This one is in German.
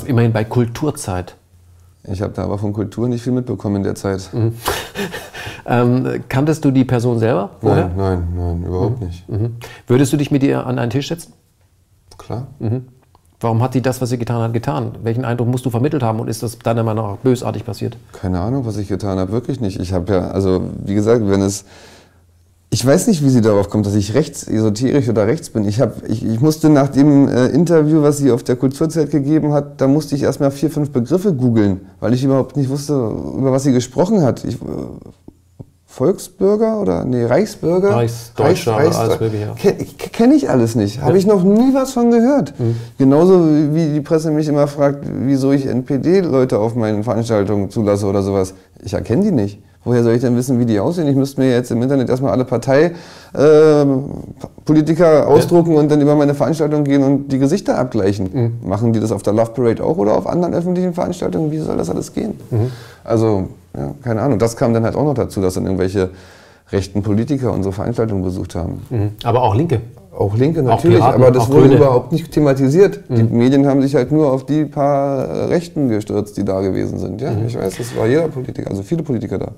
warst immerhin bei Kulturzeit. Ich habe da aber von Kultur nicht viel mitbekommen in der Zeit. Mhm. ähm, kanntest du die Person selber? Vorher? Nein, nein, nein, überhaupt mhm. nicht. Mhm. Würdest du dich mit ihr an einen Tisch setzen? Klar. Mhm. Warum hat sie das, was sie getan hat, getan? Welchen Eindruck musst du vermittelt haben und ist das deiner Meinung nach bösartig passiert? Keine Ahnung, was ich getan habe, wirklich nicht. Ich habe ja, also wie gesagt, wenn es ich weiß nicht, wie sie darauf kommt, dass ich rechts, esoterisch oder rechts bin. Ich, hab, ich, ich musste nach dem äh, Interview, was sie auf der Kulturzeit gegeben hat, da musste ich erstmal vier, fünf Begriffe googeln, weil ich überhaupt nicht wusste, über was sie gesprochen hat. Ich, äh, Volksbürger oder nee, Reichsbürger? Reichsdeutscher, Reichs, Reichs, alles ja. Kenne kenn ich alles nicht. Ja. Habe ich noch nie was von gehört. Mhm. Genauso wie die Presse mich immer fragt, wieso ich NPD-Leute auf meinen Veranstaltungen zulasse oder sowas. Ich erkenne die nicht. Woher soll ich denn wissen, wie die aussehen? Ich müsste mir jetzt im Internet erstmal alle Parteipolitiker äh, ausdrucken und dann über meine Veranstaltung gehen und die Gesichter abgleichen. Mhm. Machen die das auf der Love Parade auch oder auf anderen öffentlichen Veranstaltungen? Wie soll das alles gehen? Mhm. Also, ja, keine Ahnung. Das kam dann halt auch noch dazu, dass dann irgendwelche rechten Politiker unsere Veranstaltung besucht haben. Mhm. Aber auch Linke. Auch Linke natürlich, Piraten, aber das wurde Grüne. überhaupt nicht thematisiert. Mhm. Die Medien haben sich halt nur auf die paar Rechten gestürzt, die da gewesen sind. Ja, mhm. ich weiß, es war jeder Politiker, also viele Politiker da.